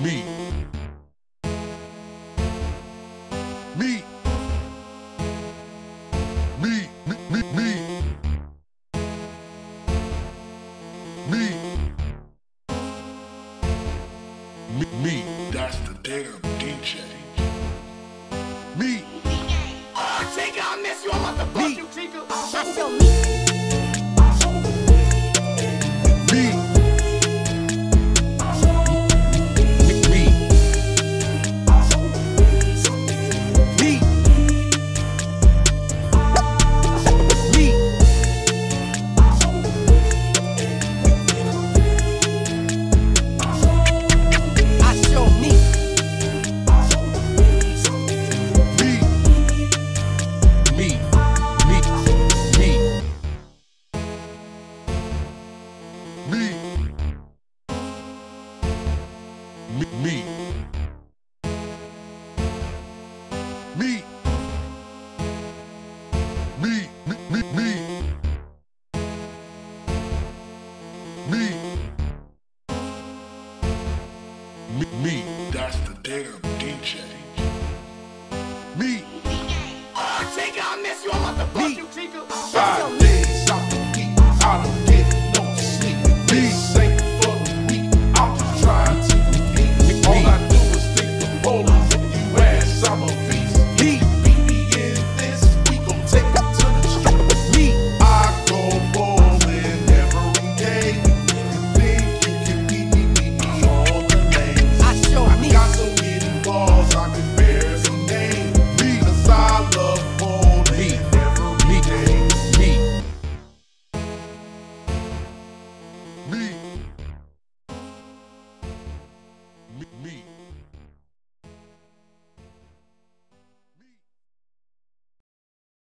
Me. Me. Me. Me. Me. Me. Me. Me. That's the damn DJ. Me. DJ. Oh, Chica, I miss you. I must have fucked you, me, me, me, me, me, me, me, me, me, that's the damn DJ. Me. Oh, Chica, I miss you. I want to fuck you, Chica. Five days off the beat, I don't get no sleep. Me.